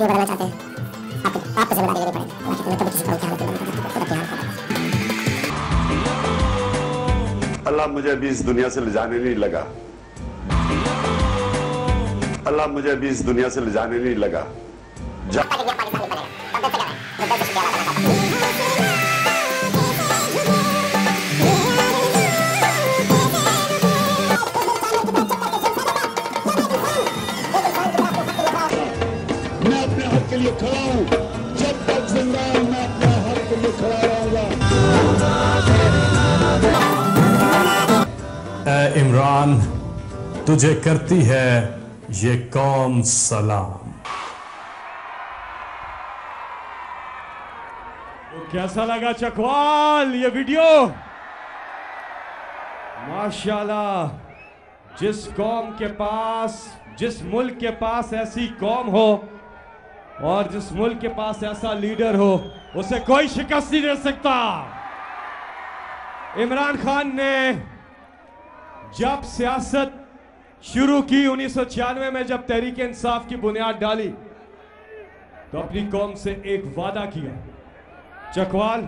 Video बनाना चाहते हैं। आपको आपको ज़िम्मेदारी लेनी पड़ेगी अल्लाह के तो किसी का ख्याल नहीं रखता खुद अपने हाल को अल्लाह मुझे अभी इस दुनिया से ले जाने नहीं लगा। अल्लाह मुझे अभी इस दुनिया से ले जाने नहीं लगा। जा लिए जब तक ज़िंदा मैं अपने हक इमरान, तुझे करती है ये कौम सलाम। तो कैसा लगा चकवाल ये वीडियो? माशाल्लाह, जिस कौम के पास, जिस मुल्क के पास ऐसी कौम हो और जिस मुल्क के पास ऐसा लीडर हो, उसे कोई शिकस्त नहीं दे सकता। इमरान खान ने जब सियासत शुरू की उन्नीस सौ छियानवे में, जब तहरीक इंसाफ की बुनियाद डाली तो अपनी कौम से एक वादा किया। चकवाल,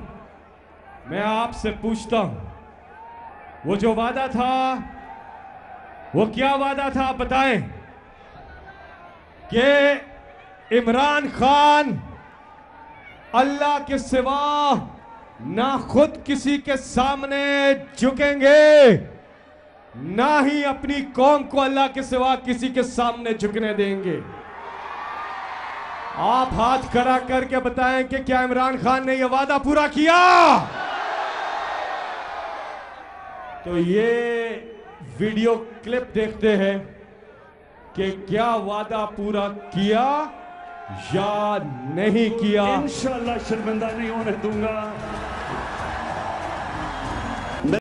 मैं आपसे पूछता हूँ, वो जो वादा था, वो क्या वादा था आप बताएँ? कि इमरान खान, अल्लाह के सिवा ना खुद किसी के सामने झुकेंगे, ना ही अपनी कौम को अल्लाह के सिवा किसी के सामने झुकने देंगे। आप हाथ खड़ा करके बताएँ कि क्या इमरान खान ने यह वादा पूरा किया? तो ये वीडियो क्लिप देखते हैं कि क्या वादा पूरा किया या नहीं किया। इंशाल्लाह शर्मिंदा नहीं होने दूँगा।